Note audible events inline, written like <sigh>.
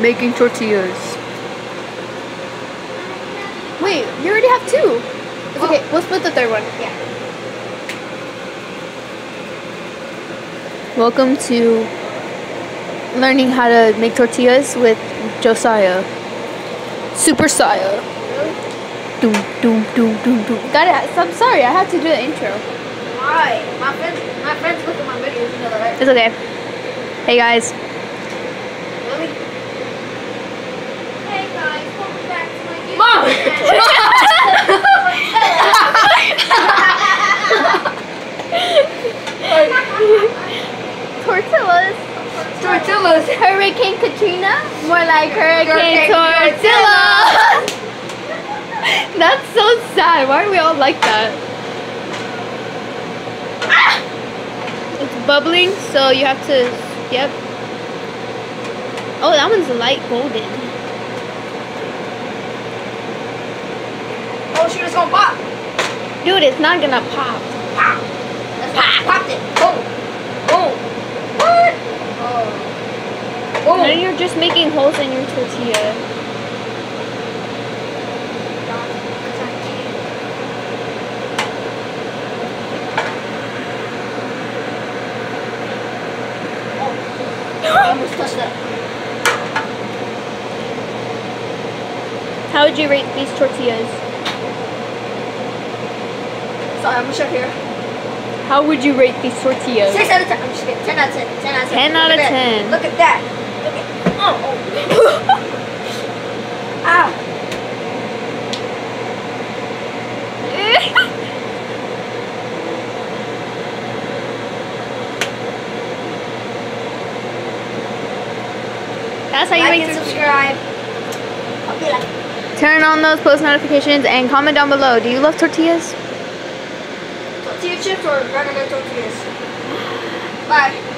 making tortillas. Wait, you already have two. It's okay, oh. we'll split the third one. Yeah. Welcome to learning how to make tortillas with Josiah. Super Saya. Doom, doom, doom, doom, doom. Got it. I'm sorry, I had to do the intro. Why? My friends, my friends look at my videos. You know that, right? It's okay. Hey guys. Really? Hey guys, welcome back to my YouTube Mom! Tortillas. Tortillas. Hurricane Katrina? More like Hurricane Hurricane Tortilla. <laughs> That's so sad. Why are we all like that? Ah! It's bubbling, so you have to. Yep. Oh, that one's light golden. Oh, she was gonna pop. Dude, it's not gonna pop. Pop. That's why popped it. Then oh. Boom. you're just making holes in your tortilla. I almost touched that. How would you rate these tortillas? Sorry, I'm gonna shut here. How would you rate these tortillas? Six out of ten. I'm just kidding. Ten out of ten. Ten out of ten. 10 out of 10. Look at that. Look at. Ow. That's how you like make and subscribe. Like Turn on those post notifications and comment down below. Do you love tortillas? tortilla chips or regular tortillas. Bye.